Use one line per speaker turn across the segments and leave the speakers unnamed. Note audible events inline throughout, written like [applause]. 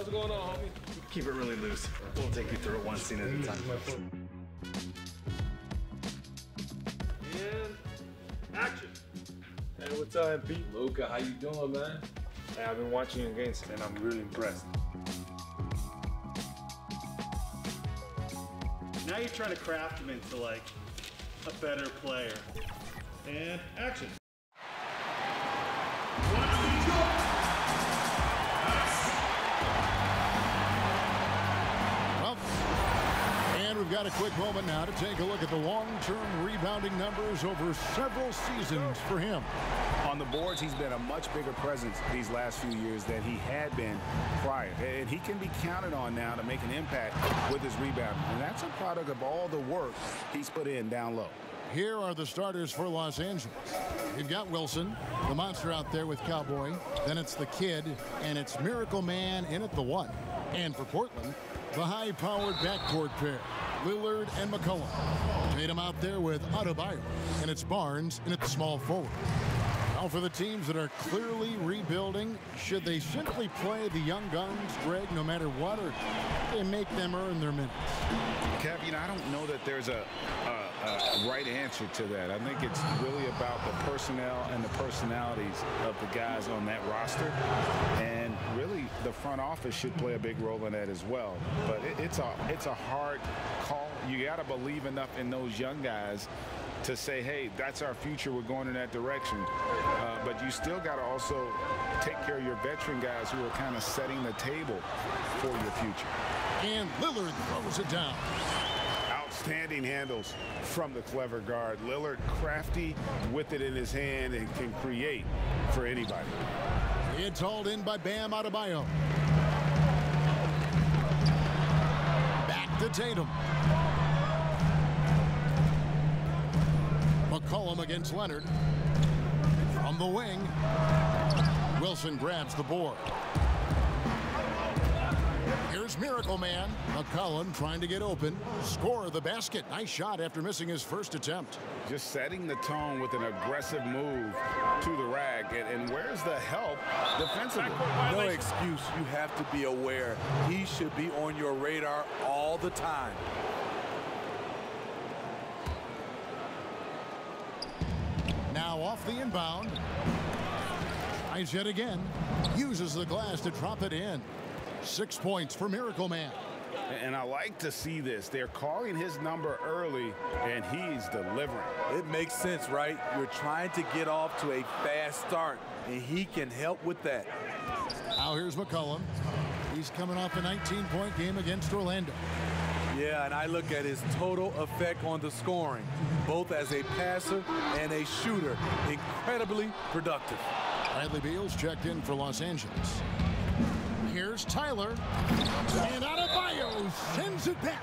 What's going on, homie?
Keep it really loose. We'll take you through it one scene at a time.
And action. Hey, what's up, Pete?
Luca, how you doing, man?
Hey, I've been watching your games and I'm really impressed.
Now you're trying to craft him into like a better player. And action.
Got a quick moment now to take a look at the long-term rebounding numbers over several seasons for him.
On the boards, he's been a much bigger presence these last few years than he had been prior. And he can be counted on now to make an impact with his rebounding. And that's a product of all the work he's put in down low.
Here are the starters for Los Angeles. You've got Wilson, the monster out there with Cowboy. Then it's the kid, and it's Miracle Man in at the one. And for Portland, the high-powered backcourt pair, Lillard and McCollum. Tatum out there with Adebayo, and it's Barnes and it's small forward. Now for the teams that are clearly rebuilding, should they simply play the young guns, Greg, no matter what, or they make them earn their minutes?
Kev, you know, I don't know that there's a, a, a right answer to that. I think it's really about the personnel and the personalities of the guys on that roster. And really, the front office should play a big role in that as well. But it, it's, a, it's a hard call. You got to believe enough in those young guys to say, hey, that's our future. We're going in that direction. Uh, but you still got to also take care of your veteran guys who are kind of setting the table for your future.
And Lillard throws it down.
Outstanding handles from the clever guard. Lillard crafty with it in his hand and can create for anybody.
It's hauled in by Bam Adebayo. Back to Tatum. McCollum against Leonard. From the wing. Wilson grabs the board. Here's Miracle Man. McCollum trying to get open. Score the basket. Nice shot after missing his first attempt.
Just setting the tone with an aggressive move to the rack. And, and where's the help defensively?
No excuse. You have to be aware. He should be on your radar all the time.
Now off the inbound. Tries yet again. Uses the glass to drop it in. Six points for Miracle Man.
And I like to see this. They're calling his number early, and he's delivering.
It makes sense, right? You're trying to get off to a fast start, and he can help with that.
Now here's McCollum. He's coming off a 19-point game against Orlando.
Yeah, and I look at his total effect on the scoring, both as a passer and a shooter. Incredibly productive.
Bradley Beals checked in for Los Angeles. Here's Tyler. And Adebayo sends it back.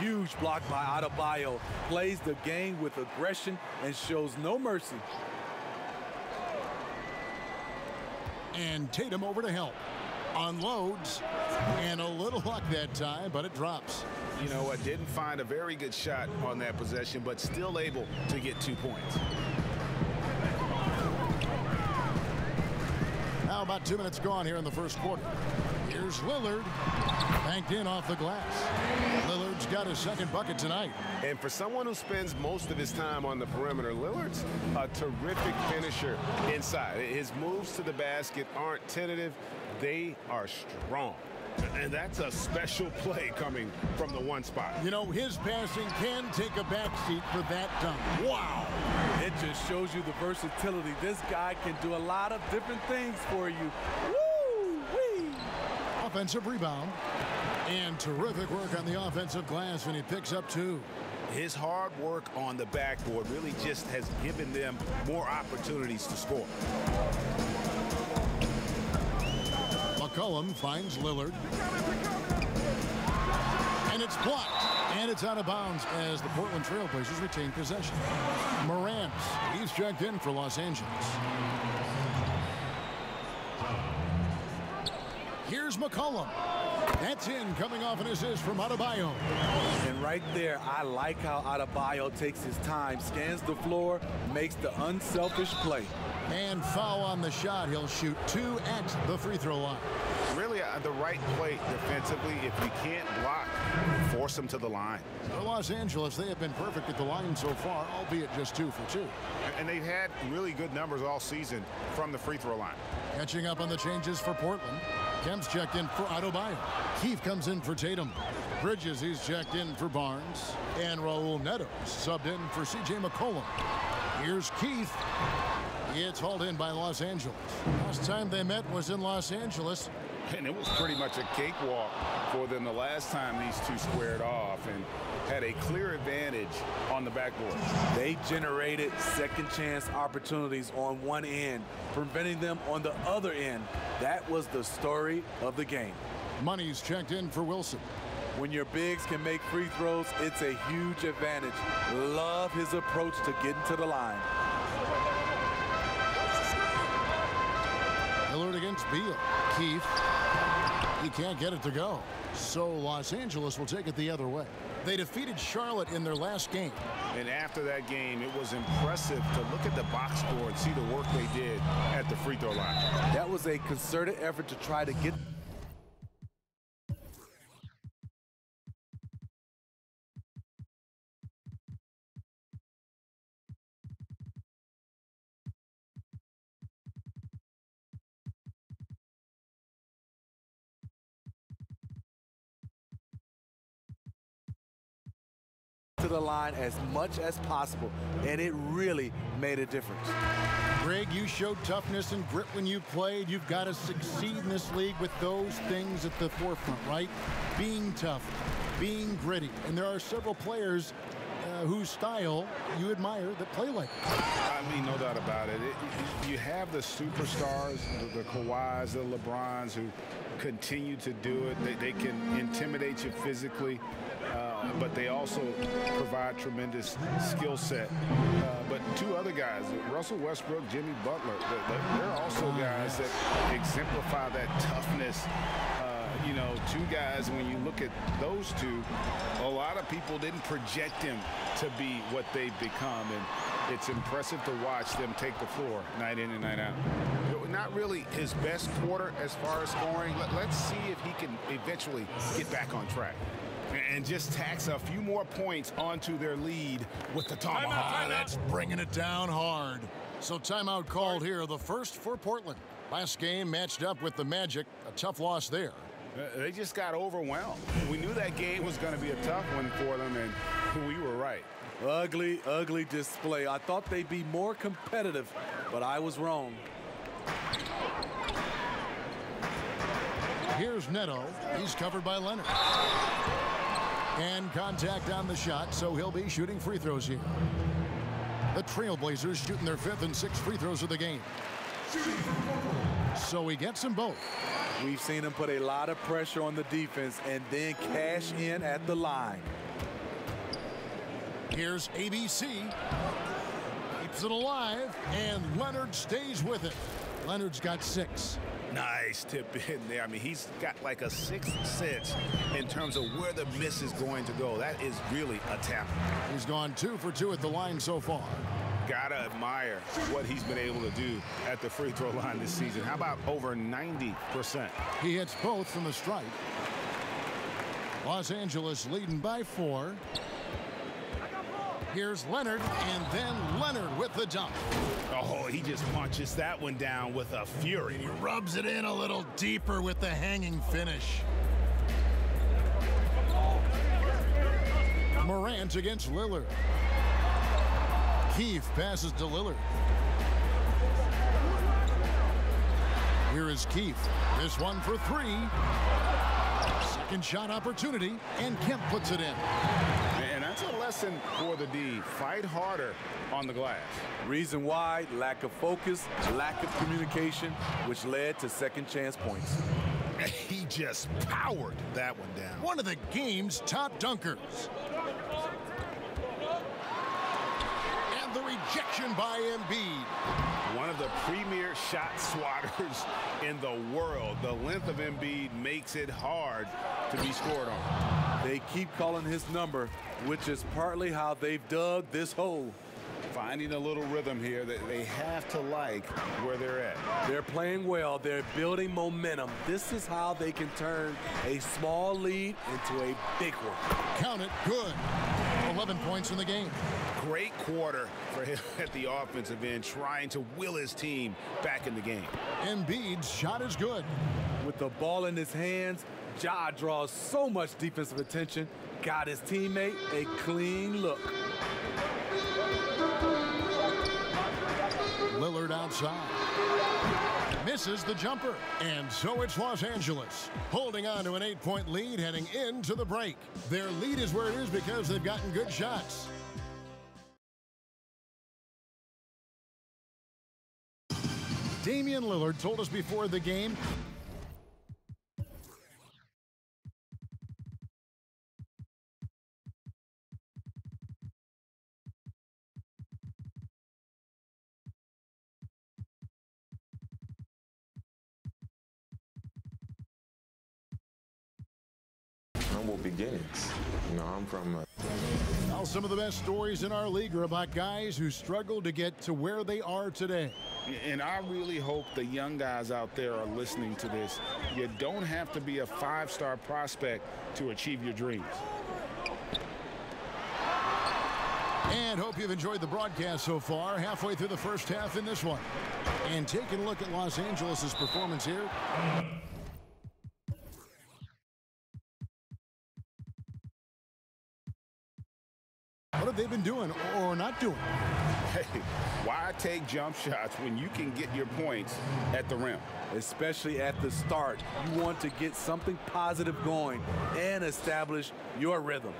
Huge block by Adebayo. Plays the game with aggression and shows no mercy.
And Tatum over to help. Unloads. And a little luck that time, but it drops.
You know what? Didn't find a very good shot on that possession, but still able to get two points.
About two minutes gone here in the first quarter. Here's Lillard. Banked in off the glass. Lillard's got his second bucket tonight.
And for someone who spends most of his time on the perimeter, Lillard's a terrific finisher inside. His moves to the basket aren't tentative. They are strong. And that's a special play coming from the one spot.
You know, his passing can take a backseat for that dunk. Wow.
It just shows you the versatility. This guy can do a lot of different things for you. Woo-wee.
Offensive rebound. And terrific work on the offensive glass, and he picks up two.
His hard work on the backboard really just has given them more opportunities to score.
McCollum finds Lillard. And it's blocked. And it's out of bounds as the Portland Trailblazers retain possession. Morant, he's checked in for Los Angeles. Here's McCollum. That's in, coming off an assist from Adebayo.
And right there, I like how Adebayo takes his time, scans the floor, makes the unselfish play.
And foul on the shot. He'll shoot two at the free throw line.
really uh, the right play defensively. If you can't block, force them to the line.
For Los Angeles, they have been perfect at the line so far, albeit just two for two.
And they've had really good numbers all season from the free throw line.
Catching up on the changes for Portland. Kemp's checked in for Adebayo. Keith comes in for Tatum. Bridges, he's checked in for Barnes. And Raul Neto subbed in for C.J. McCollum. Here's Keith. It's hauled in by Los Angeles. Last time they met was in Los Angeles.
And it was pretty much a cakewalk for them the last time these two squared off and had a clear advantage on the backboard.
They generated second chance opportunities on one end, preventing them on the other end. That was the story of the game.
Money's checked in for Wilson.
When your bigs can make free throws, it's a huge advantage. Love his approach to getting to the line.
Against Beal. Keith. He can't get it to go. So Los Angeles will take it the other way. They defeated Charlotte in their last game.
And after that game, it was impressive to look at the box score and see the work they did at the free throw line.
That was a concerted effort to try to get to the line as much as possible, and it really made a difference.
Greg, you showed toughness and grit when you played. You've got to succeed in this league with those things at the forefront, right? Being tough, being gritty. And there are several players uh, whose style you admire that play like that.
I mean, no doubt about it. it you have the superstars, the, the Kawhis, the LeBrons, who continue to do it. They, they can intimidate you physically. Uh, but they also provide tremendous skill set. Uh, but two other guys, Russell Westbrook, Jimmy Butler, they're also guys that exemplify that toughness. Uh, you know, two guys, when you look at those two, a lot of people didn't project them to be what they've become. And it's impressive to watch them take the floor night in and night out. Not really his best quarter as far as scoring. Let, us see if he can eventually get back on track and just tax a few more points onto their lead with the tomahawk. Time
out, That's bringing it down hard. So timeout called here, the first for Portland. Last game matched up with the Magic, a tough loss there.
Uh, they just got overwhelmed. We knew that game was going to be a tough one for them, and [laughs] we were right.
Ugly, ugly display. I thought they'd be more competitive, but I was wrong.
Here's Neto. He's covered by Leonard. And contact on the shot, so he'll be shooting free throws here. The Trailblazers shooting their fifth and sixth free throws of the game. So he gets them both.
We've seen him put a lot of pressure on the defense and then cash in at the line.
Here's ABC. Keeps it alive, and Leonard stays with it. Leonard's got six.
Nice tip in there. I mean, he's got like a sixth sense in terms of where the miss is going to go. That is really a tap.
He's gone two for two at the line so far.
Gotta admire what he's been able to do at the free throw line this season. How about over 90%?
He hits both from the stripe. Los Angeles leading by four. Here's Leonard, and then Leonard with the jump.
Oh, he just punches that one down with a fury.
He rubs it in a little deeper with the hanging finish. Morant against Lillard. Keith passes to Lillard. Here is Keith. This one for three. Second shot opportunity, and Kemp puts it in.
And that's a lesson for the D. Fight harder on the glass.
Reason why, lack of focus, lack of communication, which led to second chance points. [laughs]
He just powered that one down.
One of the game's top dunkers. And the rejection by Embiid.
One of the premier shot [laughs] swatters in the world. The length of Embiid makes it hard to be scored on.
They keep calling his number, which is partly how they've dug this hole.
finding a little rhythm here that they have to like where they're at.
They're playing well. They're building momentum. This is how they can turn a small lead into a big one.
Count it. Good. 11 points in the game.
Great quarter for him [laughs] at the offensive end, trying to will his team back in the game.
Embiid's shot is good.
With the ball in his hands, Ja draws so much defensive attention. Got his teammate a clean look.
Lillard outside. Misses the jumper. And so it's Los Angeles holding on to an eight-point lead heading into the break. Their lead is where it is because they've gotten good shots. Damian Lillard told us before the game
beginnings. You know, I'm from. Uh, a
Now, some of the best stories in our league are about guys who struggled to get to where they are today.
And I really hope the young guys out there are listening to this. You don't have to be a five-star prospect to achieve your dreams.
And hope you've enjoyed the broadcast so far. Halfway through the first half in this one. And taking a look at Los Angeles' performance here. Have they been doing or not doing?
Hey, why take jump shots when you can get your points at the rim?
Especially at the start. You want to get something positive going and establish your rhythm.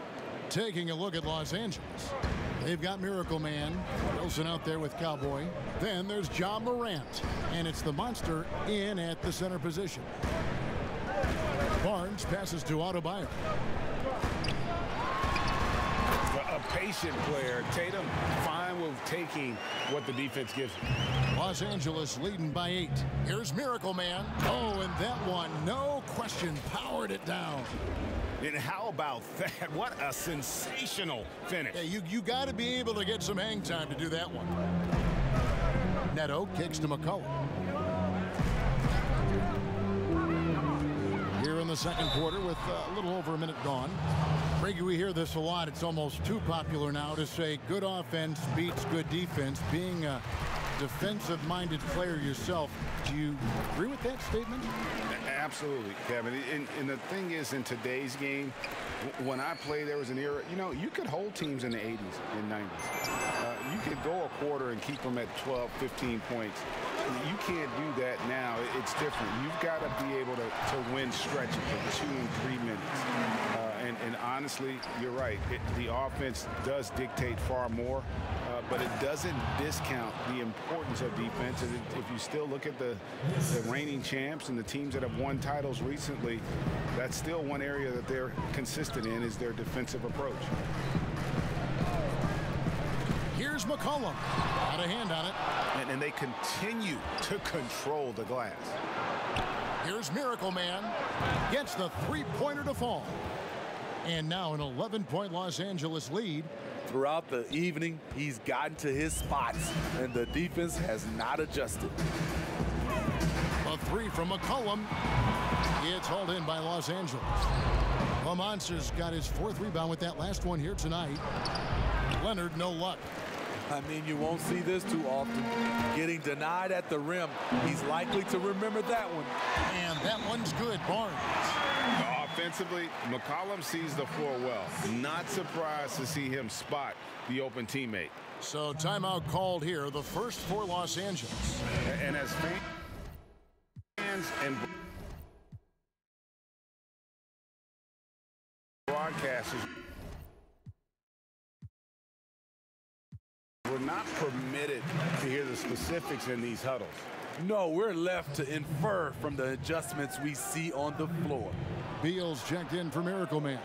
Taking a look at Los Angeles. They've got Miracle Man, Wilson out there with Cowboy. Then there's Ja Morant, and it's the monster in at the center position. Barnes passes to
Adebayo. Patient player. Tatum fine with taking what the defense gives him.
Los Angeles leading by eight. Here's Miracle Man. Oh, and that one, no question, powered it down.
And how about that? What a sensational finish.
Yeah, you, you got to be able to get some hang time to do that one. Neto kicks to McCollum. Here in the second quarter with a little over a minute gone. We hear this a lot. It's almost too popular now to say good offense beats good defense. Being a defensive-minded player yourself, do you agree with that statement?
Absolutely, Kevin. And, and, the thing is, in today's game, when I played, there was an era, you know, you could hold teams in the 80s and 90s. Uh, you could go a quarter and keep them at 12, 15 points. You can't do that now. It's different. You've got to be able to, to win stretches for two and three minutes. And, and, honestly, you're right. It, the offense does dictate far more, uh, but it doesn't discount the importance of defense. And if you still look at the, the reigning champs and the teams that have won titles recently, that's still one area that they're consistent in is their defensive approach.
Here's McCollum. Got a hand on it.
And, and they continue to control the glass.
Here's Miracle Man. Gets the three-pointer to fall. And now an 11-point Los Angeles lead.
Throughout the evening, he's gotten to his spots, and the defense has not adjusted.
A three from McCollum. It's hauled in by Los Angeles. The Monsters got his fourth rebound with that last one here tonight. Leonard, no luck.
I mean, you won't see this too often. Getting denied at the rim. He's likely to remember that one.
And that one's good, Barnes.
Offensively, McCollum sees the floor well. Not surprised to see him spot the open teammate.
So timeout called here, the first for Los Angeles.
And as fans and broadcasters, we're not permitted to hear the specifics in these huddles.
No, we're left to infer from the adjustments we see on the floor.
Beals checked in for Miracle Man.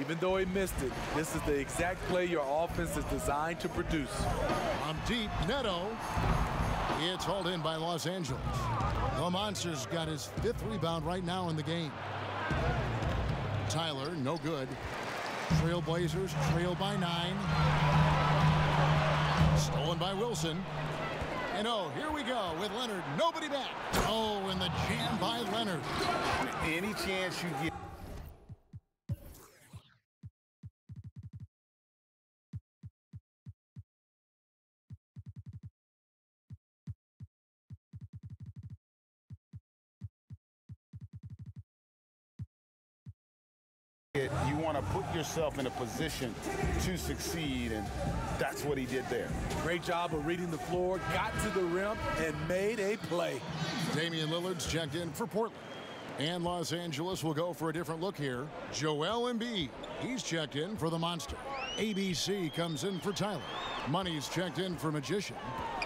Even though he missed it, this is the exact play your offense is designed to produce.
On deep, Neto. It's hauled in by Los Angeles. The Monsters got his fifth rebound right now in the game. Tyler, no good. Trailblazers trail by nine. Stolen by Wilson. And oh, here we go with Leonard. Nobody back. Oh, and the jam by Leonard.
Any chance you get. Want to put yourself in a position to succeed, and that's what he did there.
Great job of reading the floor, got to the rim, and made a play.
Damian Lillard's checked in for Portland. And Los Angeles will go for a different look here. Joel Embiid, he's checked in for the Monster. ABC comes in for Tyler. Money's checked in for Magician.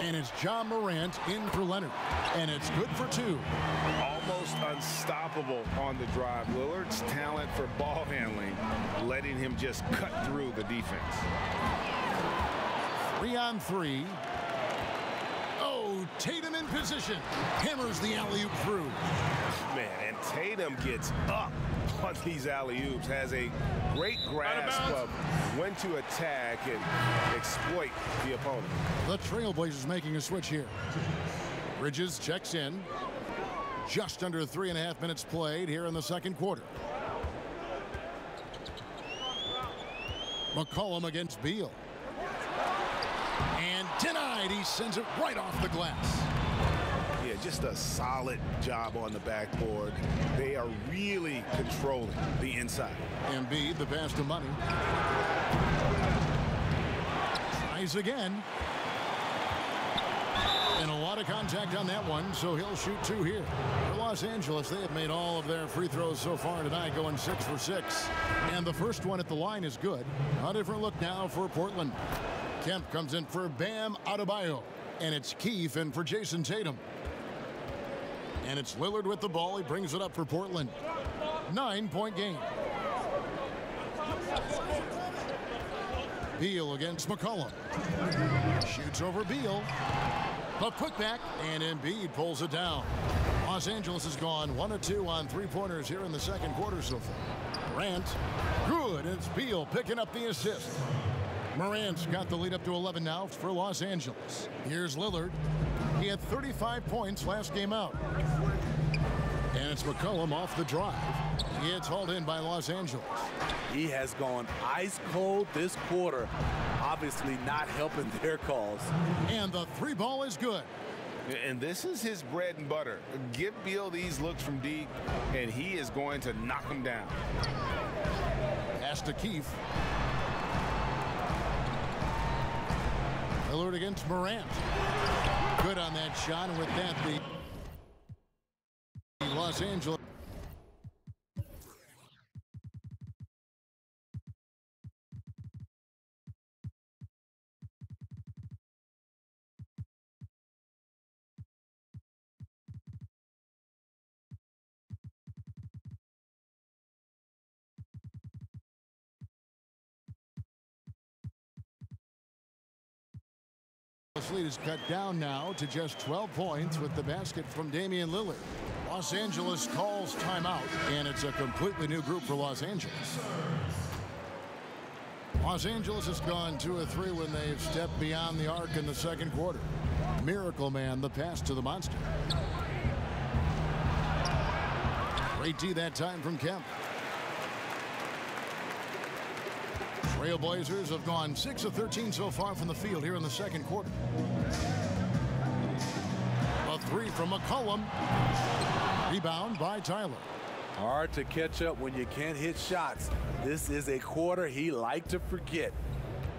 And it's Ja Morant in for Leonard. And it's good for two.
Almost unstoppable on the drive. Lillard's talent for ball handling, letting him just cut through the defense.
Three on three. Oh, Tatum in position. Hammers the alley-oop through.
Man, and Tatum gets up on these alley-oops, has a great grasp of when to attack and exploit the opponent.
The Trailblazers making a switch here. Bridges checks in. Just under three and a half minutes played here in the second quarter. McCollum against Beal. And denied. He sends it right off the glass.
Yeah, just a solid job on the backboard. They are really controlling the inside.
Embiid, the pass to money. Tries again. And a lot of contact on that one, so he'll shoot two here. For Los Angeles, they have made all of their free throws so far tonight, going six for six. And the first one at the line is good. A different look now for Portland. Kemp comes in for Bam Adebayo. And it's Keefe in for Jayson Tatum. And it's Lillard with the ball. He brings it up for Portland. Nine-point game. Beal against McCollum. Shoots over Beal. A putback, and Embiid pulls it down. Los Angeles has gone 1 or 2 on three-pointers here in the second quarter so far. Morant, good. It's Beal picking up the assist. Morant's got the lead up to 11 now for Los Angeles. Here's Lillard. He had 35 points last game out. And it's McCollum off the drive. He gets hauled in by Los Angeles.
He has gone ice cold this quarter, obviously not helping their cause.
And the three ball is good.
And this is his bread and butter. Give Beal these looks from deep, and he is going to knock them down.
Pass to Keefe. Lillard against Morant. Good on that shot, and with that, the Los Angeles. lead is cut down now to just 12 points with the basket from Damian Lillard. Los Angeles calls timeout, and it's a completely new group for Los Angeles. Los Angeles has gone two or three when they've stepped beyond the arc in the second quarter. Miracle Man, the pass to the monster. Great D that time from Kemp. Trailblazers have gone 6 of 13 so far from the field here in the second quarter. A three from McCollum. Rebound by Tyler.
Hard to catch up when you can't hit shots. This is a quarter he liked to forget.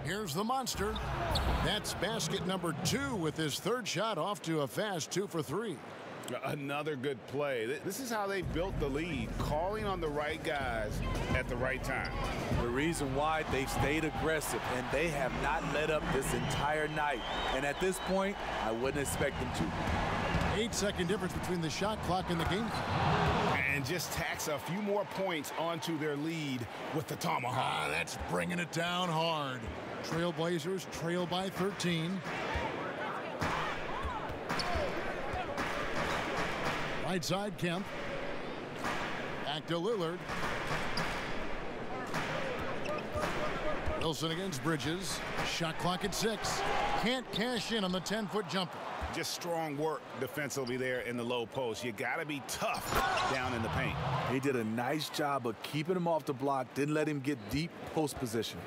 Here's the monster. That's basket number two with his third shot off to a fast two for three.
Another good play. This is how they built the lead, calling on the right guys at the right time.
The reason why they've stayed aggressive and they have not let up this entire night. And at this point, I wouldn't expect them to.
Eight second difference between the shot clock and the game
clock. And just tax a few more points onto their lead with the tomahawk.
Ah, that's bringing it down hard. Trailblazers trail by 13. Right side, Kemp. Back to Lillard. Wilson against Bridges. Shot clock at six. Can't cash in on the 10-foot jumper.
Just strong work defensively there in the low post. You got to be tough down in the paint.
He did a nice job of keeping him off the block, didn't let him get deep post position.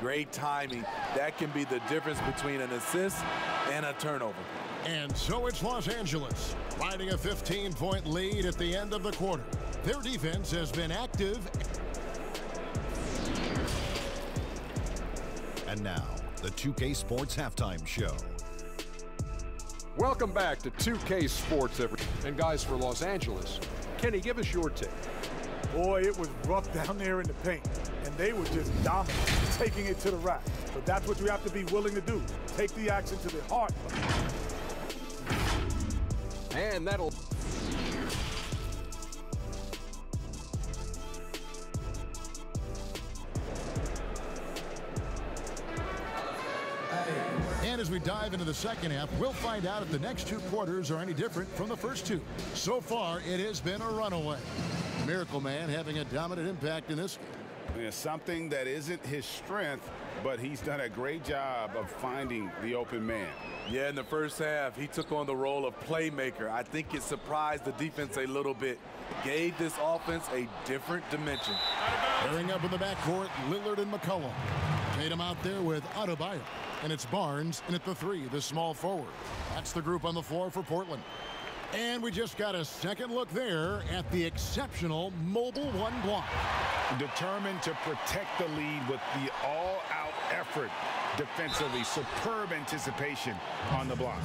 Great timing. That can be the difference between an assist and a turnover.
And so it's Los Angeles, riding a 15-point lead at the end of the quarter. Their defense has been active.
And now, the 2K Sports Halftime Show.
Welcome back to 2K Sports, everyone. And guys, for Los Angeles, Kenny, give us your take.
Boy, it was rough down there in the paint, and they were just dominant, taking it to the rack. But that's what you have to be willing to do. Take the action to the heart.
And that'll
dive into the second half, we'll find out if the next two quarters are any different from the first two. So far, it has been a runaway. Miracle Man having a dominant impact in this game.
Yeah, something that isn't his strength, but he's done a great job of finding the open man.
Yeah, in the first half, he took on the role of playmaker. I think it surprised the defense a little bit. Gave this offense a different dimension.
Pairing up in the backcourt, Lillard and McCollum. Tatum out there with Adebayo. And it's Barnes and at the three, the small forward. That's the group on the floor for Portland. And we just got a second look there at the exceptional mobile one block.
Determined to protect the lead with the all-out effort defensively. Superb anticipation on the block.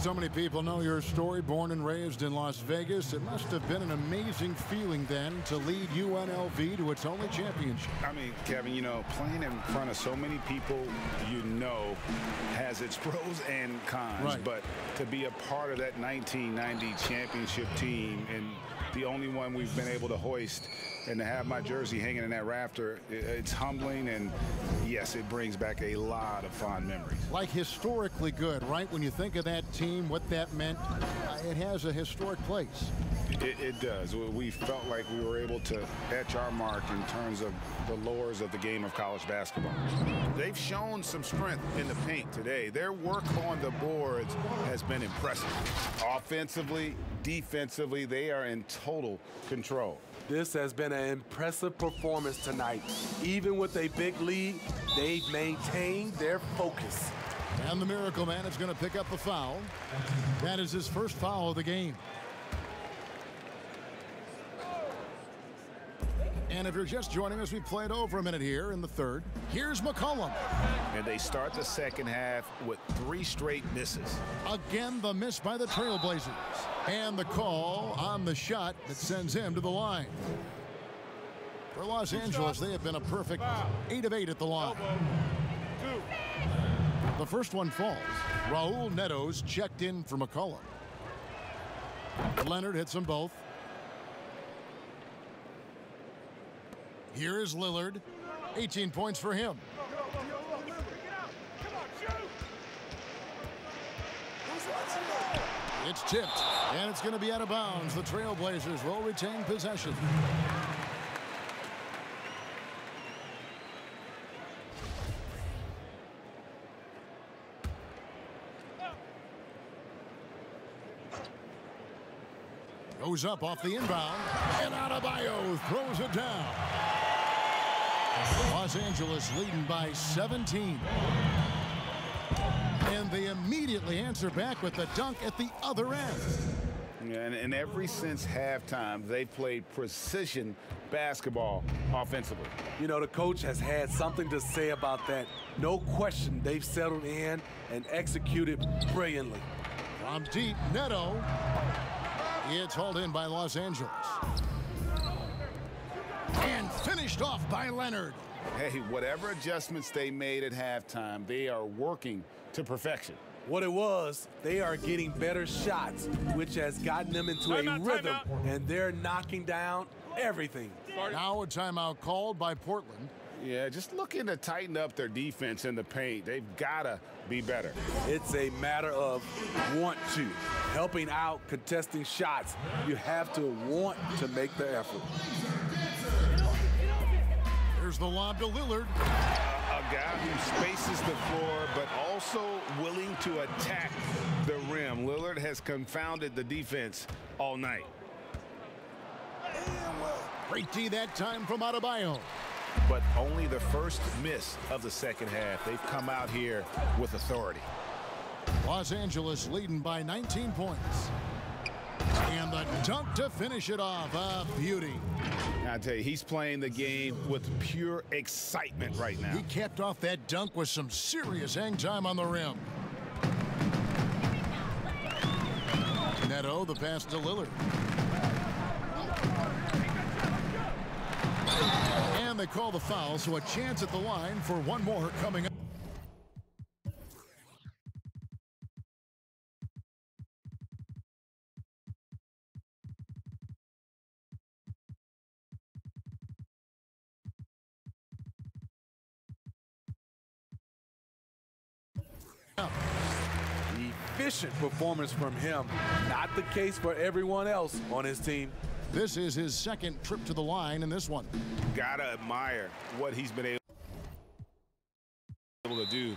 So many people know your story, born and raised in Las Vegas. It must have been an amazing feeling then to lead UNLV to its only championship.
I mean, Kevin, you know, playing in front of so many people you know has its pros and cons.
Right.
But to be a part of that 1990 championship team and the only one we've been able to hoist and to have my jersey hanging in that rafter, it's humbling and yes, it brings back a lot of fond memories.
Like historically good, right? When you think of that team, what that meant, uh, it has a historic place.
It, it does. We- We felt like we were able to etch our mark in terms of the lures of the game of college basketball. They've shown some strength in the paint today. Their work on the boards has been impressive. Offensively, defensively, they are in total control.
This has been an impressive performance tonight. Even with a big lead, they've maintained their focus.
And the Miracle Man is going to pick up the foul. That is his first foul of the game. And if you're just joining us, we played over a minute here in the third. Here's McCollum.
And they start the second half with three straight misses.
Again, the miss by the Trailblazers. And the call on the shot that sends him to the line. For Los Angeles, they have been a perfect 8 of 8 at the line. The first one falls. Raul Neto's checked in for McCollum. Leonard hits them both. Here is Lillard. 18 points for him. It's tipped, and it's going to be out of bounds. The Trailblazers will retain possession. Goes up off the inbound, and Adebayo throws it down. Los Angeles leading by 17. And they immediately answer back with the dunk at the other end.
And, and ever since halftime, they've played precision basketball offensively.
You know, the coach has had something to say about that. No question, they've settled in and executed brilliantly.
From deep, Neto. It's hauled in by Los Angeles. And finished off by Leonard.
Hey, whatever adjustments they made at halftime, they are working to perfection.
What it was, they are getting better shots, which has gotten them into a rhythm, and they're knocking down everything.
Now a timeout called by Portland.
Yeah, just looking to tighten up their defense in the paint. They've got to be better.
It's a matter of want to. Helping out, contesting shots. You have to want to make the effort.
Here's the lob to Lillard.
A
guy who spaces the floor, but also willing to attack the rim. Lillard has confounded the defense all night.
Great D that time from Adebayo.
But only the first miss of the second half. They've come out here with authority.
Los Angeles leading by 19 points. And the dunk to finish it off. A beauty.
I tell you, he's playing the game with pure excitement right now.
He kept off that dunk with some serious hang time on the rim. Neto, the pass to Lillard. And they call the foul, so a chance at the line for one more coming up.
Efficient performance from him. Not the case for everyone else on his team.
This is his second trip to the line in this one.
Gotta admire what he's been able to do.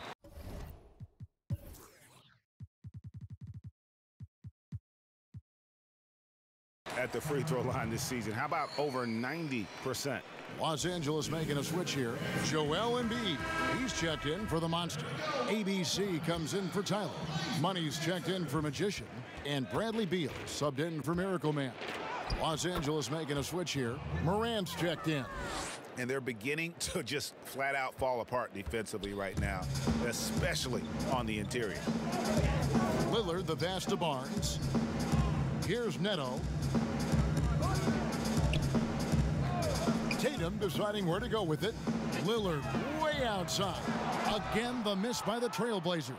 At the free throw line this season. How about over 90%?
Los Angeles making a switch here. Joel Embiid. He's checked in for the Monster. ABC comes in for Tyler. Money's checked in for Magician. And Bradley Beal subbed in for Miracle Man. Los Angeles making a switch here. Morant's checked in.
And they're beginning [laughs] to just flat out fall apart defensively right now, especially on the interior.
Lillard, the pass to Barnes. Here's Neto. Tatum deciding where to go with it. Lillard way outside. Again, the miss by the Trailblazers.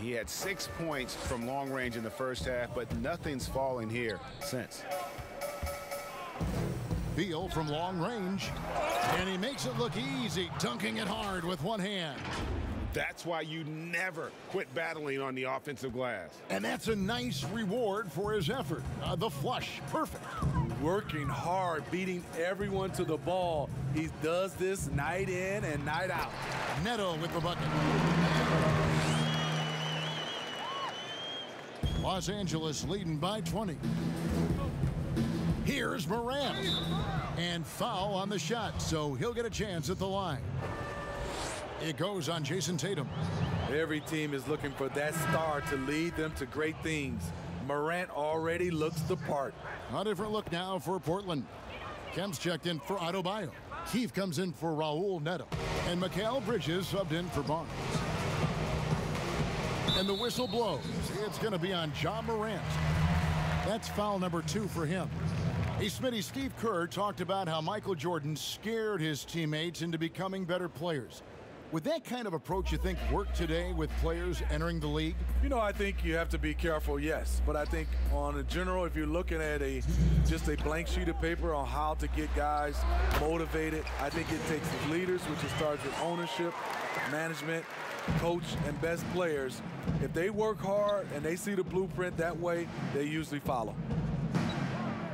He had six points from long range in the first half, but nothing's fallen here since.
Beal from long range. And he makes it look easy, dunking it hard with one hand.
That's why you never quit battling on the offensive glass.
And that's a nice reward for his effort. Uh, the flush, perfect.
Working hard, beating everyone to the ball. He does this night in and night out.
Neto with the bucket. Los Angeles leading by 20. Here's Morant. And foul on the shot, so he'll get a chance at the line. It goes on Jayson Tatum.
Every team is looking for that star to lead them to great things. Morant already looks the part.
A different look now for Portland. Kemp's checked in for Adebayo. Keefe comes in for Raul Neto. And Mikal Bridges subbed in for Barnes. And the whistle blows. It's going to be on Ja Morant. That's foul number two for him. Hey, Smitty, Steve Kerr talked about how Michael Jordan scared his teammates into becoming better players. Would that kind of approach you think work today with players entering the league?
You know, I think you have to be careful, yes. But I think on a general, if you're looking at a just a blank sheet of paper on how to get guys motivated, I think it takes leaders, which starts with ownership, management, coach, and best players. If they work hard and they see the blueprint that way, they usually follow.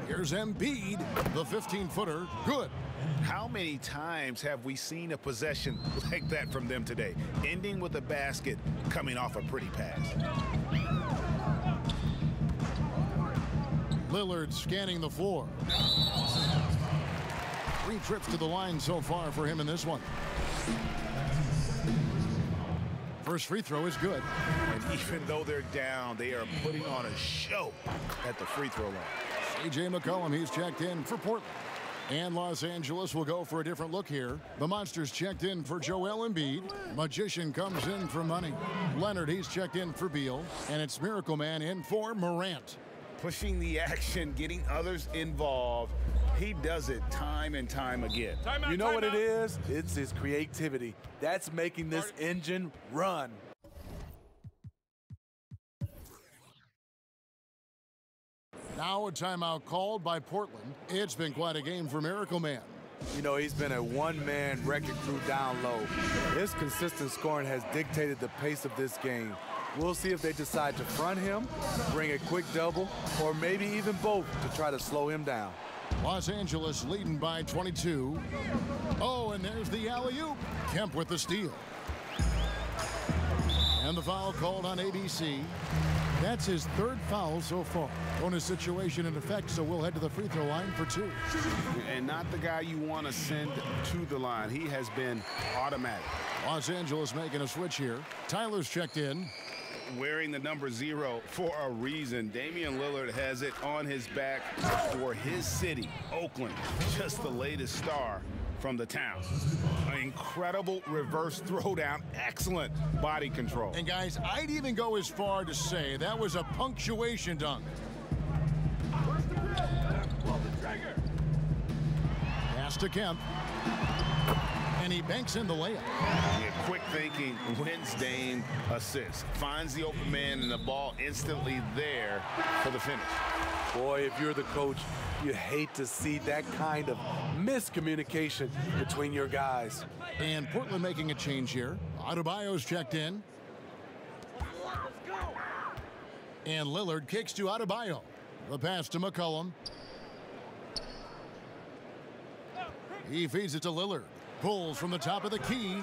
Here's Embiid, the 15-footer, good.
How many times have we seen a possession [laughs] like that from them today? Ending with a basket, coming off a pretty pass.
Lillard scanning the floor. Three trips to the line so far for him in this one. First free throw is good.
And even though they're down, they are putting on a show at the free throw line.
C.J. McCollum, he's checked in for Portland. And Los Angeles will go for a different look here. The Monsters checked in for Joel Embiid. Magician comes in for money. Leonard, he's checked in for Beal. And it's Miracle Man in for Morant.
Pushing the action, getting others involved. He does it time and time again.
Time out, you know what out. it is? It's his creativity. That's making this engine run.
Now a timeout called by Portland. It's been quite a game for Miracle Man.
You know, he's been a one-man wrecking crew down low. His consistent scoring has dictated the pace of this game. We'll see if they decide to front him, bring a quick double, or maybe even both to try to slow him down.
Los Angeles leading by 22. Oh, and and there's the alley-oop. Kemp with the steal. And the foul called on ABC. That's his third foul so far. Bonus situation in effect, so we'll head to the free throw line for two.
And not the guy you want to send to the line. He has been automatic.
Los Angeles making a switch here. Tyler's checked in.
Wearing the number zero for a reason. Damian Lillard has it on his back for his city, Oakland. Just the latest star from the town. An incredible reverse throwdown. Excellent body control.
And guys, I'd even go as far to say that was a punctuation dunk. Pass to Kemp. And he banks in the layup.
Yeah, quick thinking wins Dame assist. Finds the open man and the ball instantly there for the finish.
Boy, if you're the coach, you hate to see that kind of miscommunication between your guys.
And Portland making a change here. Adebayo's checked in. And Lillard kicks to Adebayo. The pass to McCollum. He feeds it to Lillard. Pulls from the top of the key,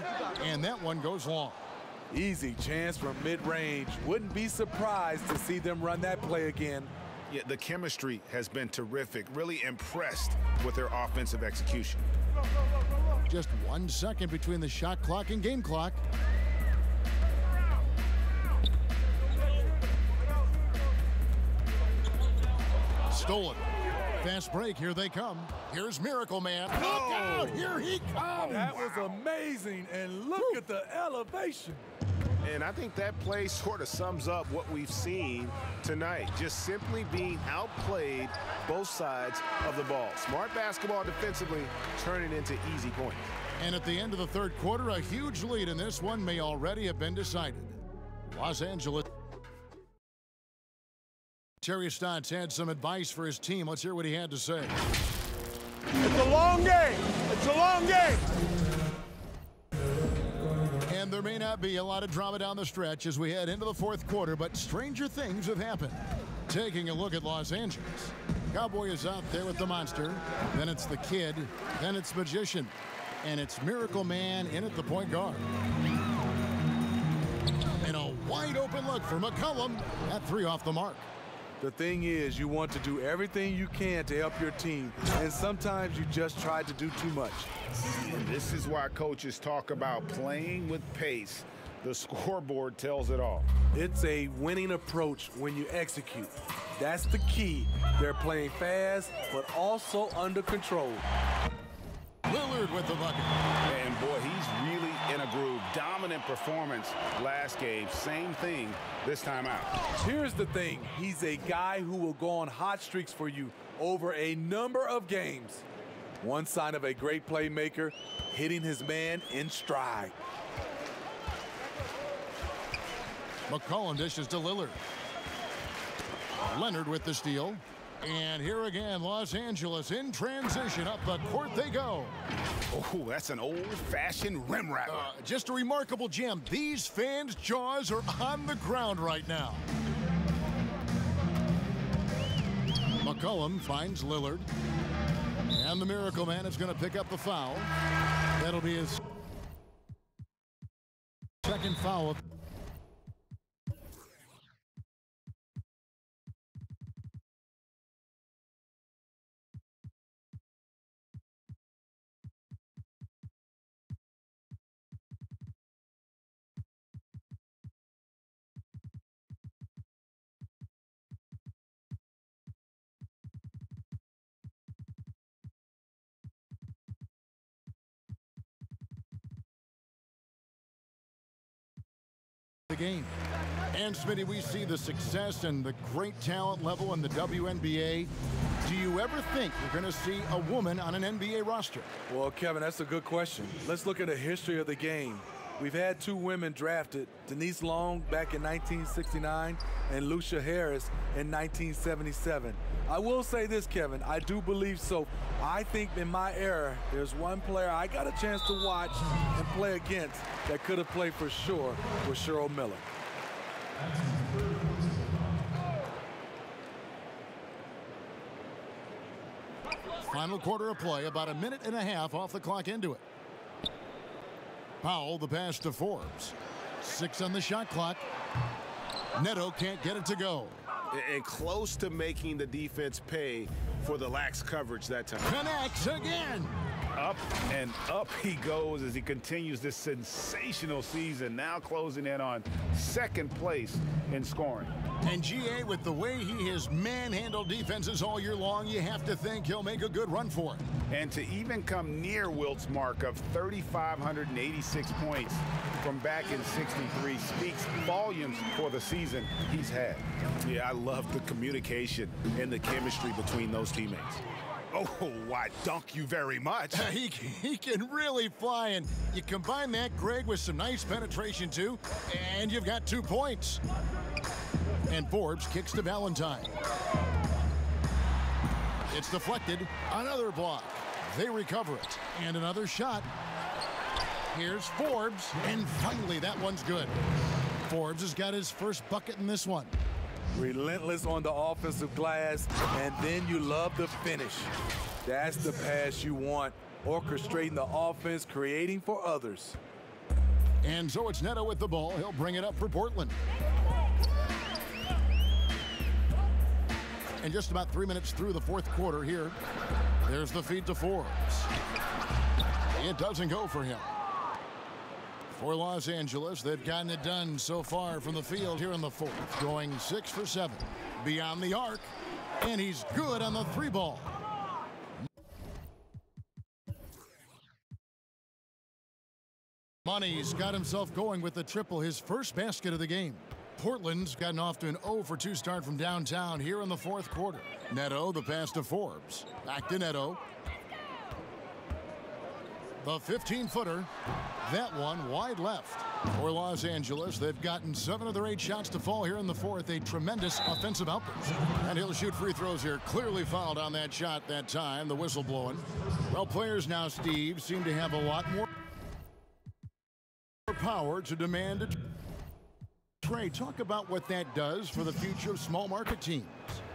and that one goes long.
Easy chance from mid-range. Wouldn't be surprised to see them run that play again.
Yeah, the chemistry has been terrific. Really impressed with their offensive execution.
Just one second between the shot clock and game clock. Stolen. Fast break. Here they come. Here's Miracle Man. Look out! Here he comes.
That was amazing, and look at the elevation.
And I think that play sort of sums up what we've seen tonight. Just simply being outplayed both sides of the ball. Smart basketball defensively, turning into easy points.
And at the end of the third quarter, a huge lead in this one may already have been decided. Los Angeles. Terry Stotts had some advice for his team. Let's hear what he had to say.
It's a long game. It's a long game.
And there may not be a lot of drama down the stretch as we head into the fourth quarter, but stranger things have happened. Taking a look at Los Angeles. Cowboy is out there with the monster. Then it's the kid. Then it's Magician. And it's Miracle Man in at the point guard. And a wide open look for McCollum. That three off the mark.
The thing is, you want to do everything you can to help your team, and sometimes you just try to do too much.
This is why coaches talk about playing with pace. The scoreboard tells it all.
It's a winning approach when you execute. That's the key. They're playing fast, but also under control.
Lillard with the bucket.
And boy, he's really in a groove. Dominant performance last game. Same thing this time out.
Here's the thing. He's a guy who will go on hot streaks for you over a number of games. One sign of a great playmaker, hitting his man in stride.
McCollum dishes to Lillard. Leonard with the steal. And here again, Los Angeles in transition. Up the court they go.
Oh, that's an old-fashioned rim wrapper.
Uh, just a remarkable gem. These fans' jaws are on the ground right now. McCollum finds Lillard. And the Miracle Man is going to pick up the foul. That'll be his second foul. The game. And Smitty, we see the success and the great talent level in the WNBA. Do you ever think you're going to see a woman on an NBA roster?
Well, Kevin, that's a good question. Let's look at the history of the game. We've had two women drafted, Denise Long back in 1969 and Lusia Harris in 1977. I will say this, Kevin, I do believe so. I think in my era, there's one player I got a chance to watch and play against that could have played for sure with Cheryl Miller.
Final quarter of play, about a minute and a half off the clock into it. Powell, the pass to Forbes. Six on the shot clock. Neto can't get it to go.
And close to making the defense pay for the lax coverage that time.
Connects again.
Up and up he goes as he continues this sensational season, now closing in on second place in scoring.
And GA, with the way he has manhandled defenses all year long, you have to think he'll make a good run for it.
And to even come near Wilt's mark of 3,586 points from back in 63 speaks volumes for the season he's had.
Yeah, I love the communication and the chemistry between those teammates.
Oh, why, dunk you very much. [laughs]
he, he can really fly, and you combine that, Greg, with some nice penetration, too, and you've got two points. And Forbes kicks to Valentine. It's deflected. Another block. They recover it. And another shot. Here's Forbes. And finally, that one's good. Forbes has got his first bucket in this one.
Relentless on the offensive glass, and then you love the finish. That's the pass you want. Orchestrating the offense, creating for others.
And so it's Neto with the ball. He'll bring it up for Portland. And just about three minutes through the fourth quarter here, there's the feed to Forbes. It doesn't go for him. For Los Angeles, they've gotten it done so far from the field here in the fourth, going six for seven. Beyond the arc, and he's good on the three ball. Money's got himself going with the triple, his first basket of the game. Portland's gotten off to an 0 for 2 start from downtown here in the fourth quarter. Neto, the pass to Forbes. Back to Neto. The 15 footer. That one wide left. For Los Angeles, they've gotten seven of their eight shots to fall here in the fourth. A tremendous offensive outburst. And he'll shoot free throws here. Clearly fouled on that shot that time. The whistle blowing. Well, players now, Steve, seem to have a lot more power to demand a Trey, talk about what that does for the future of small market teams.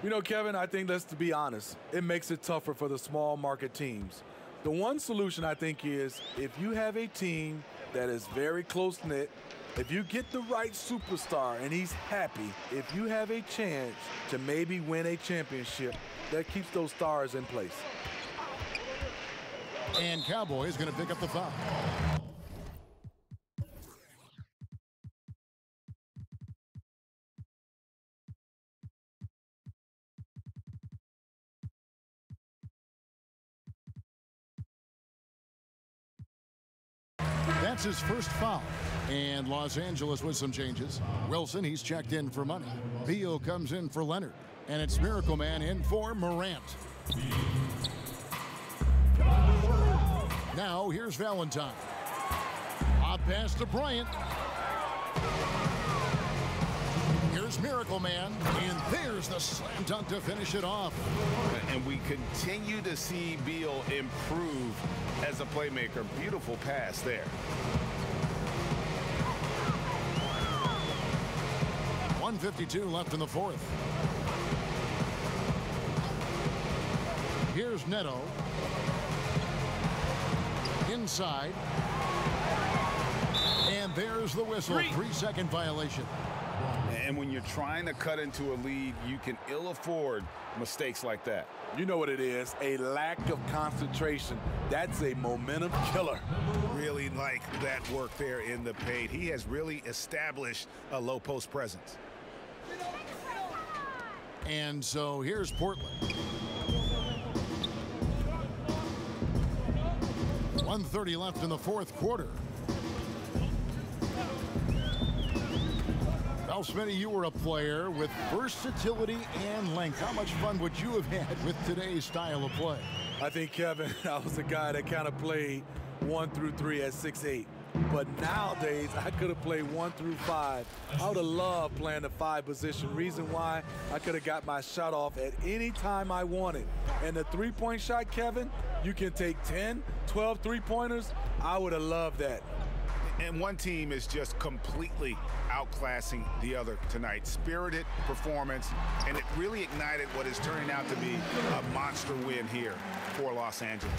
You know, Kevin, I think let's be honest. It makes it tougher for the small market teams. The one solution I think is if you have a team that is very close knit, if you get the right superstar and he's happy, if you have a chance to maybe win a championship, that keeps those stars in place.
And Cowboy is going to pick up the foul. His first foul. And Los Angeles with some changes. Wilson, he's checked in for money. Beal comes in for Leonard. And it's Miracle Man in for Morant. Now here's Valentine. A pass to Bryant. Here's Man. And there's the slam dunk to finish it off.
And we continue to see Beal improve as a playmaker. Beautiful pass there.
152 left in the fourth. Here's Neto. Inside. And there's the whistle.
Three.
Three second violation.
And when you're trying to cut into a lead, you can ill afford mistakes like that.
You know what it is a lack of concentration. That's a momentum killer.
Really like that work there in the paint. He has really established a low post presence.
And so here's Portland. 130 left in the fourth quarter. Val Smitty, you were a player with versatility and length. How much fun would you have had with today's style of play?
I think, Kevin, [laughs] I was a guy that kind of played one through three at six eight. But nowadays, I could have played one through five. I would have loved playing the five position. Reason why I could have got my shot off at any time I wanted. And the three-point shot, Kevin, you can take 10, 12 three-pointers. I would have loved that.
And one team is just completely outclassing the other tonight. Spirited performance, and it really ignited what is turning out to be a monster win here for Los Angeles.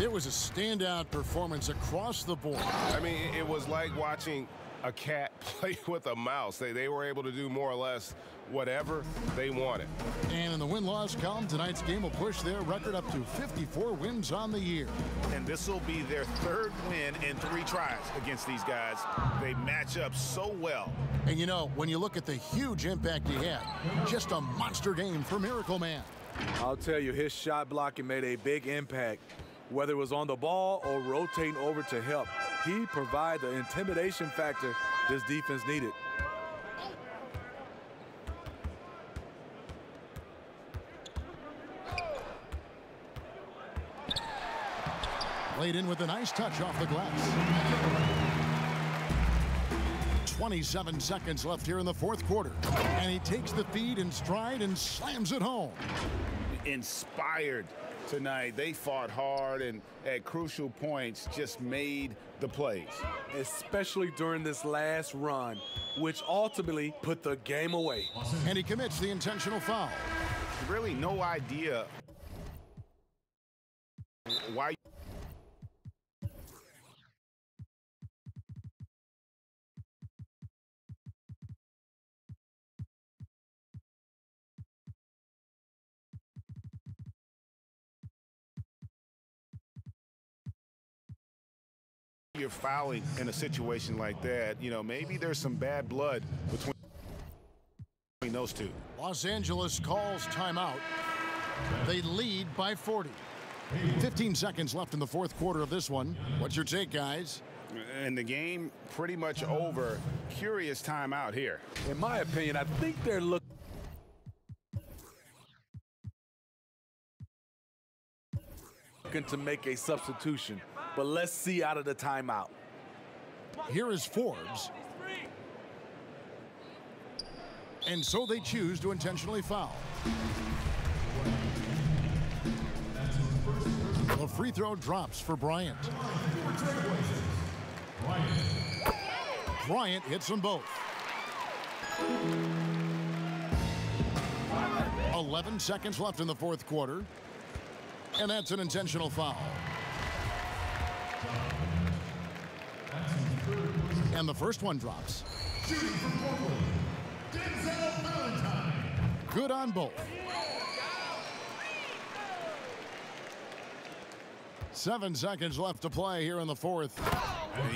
It was a standout performance across the board.
I mean, it was like watching a cat [laughs] play with a mouse. They, they were able to do more or less whatever they wanted.
And in the win-loss column, tonight's game will push their record up to 54 wins on the year.
And this will be their third win in three tries against these guys. They match up so well.
And you know, when you look at the huge impact he had, just a monster game for Miracle Man.
I'll tell you, his shot blocking made a big impact. Whether it was on the ball or rotating over to help, he provided the intimidation factor this defense needed.
Laid in with a nice touch off the glass. 27 seconds left here in the fourth quarter. And he takes the feed in stride and slams it home.
Inspired tonight. They fought hard and at crucial points just made the plays.
Especially during this last run, which ultimately put the game away.
And he commits the intentional foul.
Really no idea why you're fouling in a situation like that, you know, maybe there's some bad blood between those two.
Los Angeles calls timeout. They lead by 40. 15 seconds left in the fourth quarter of this one. What's your take, guys?
And the game pretty much over. Curious timeout here.
In my opinion, I think they're looking to make a substitution, but let's see out of the timeout.
Here is Forbes. And so they choose to intentionally foul. The free throw drops for Bryant. Bryant hits them both. 11 seconds left in the fourth quarter. And that's an intentional foul. And the first one drops. Good on both. Seven seconds left to play here in the fourth.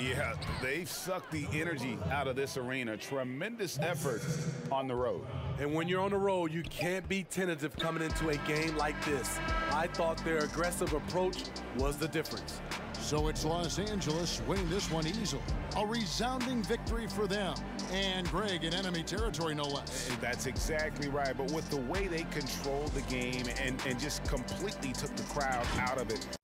Yeah, they've sucked the energy out of this arena. Tremendous effort on the road.
And when you're on the road, you can't be tentative coming into a game like this. I thought their aggressive approach was the difference.
So it's Los Angeles winning this one easily. A resounding victory for them. And Greg in enemy territory, no less.
That's exactly right. But with the way they controlled the game and, and just completely took the crowd out of it,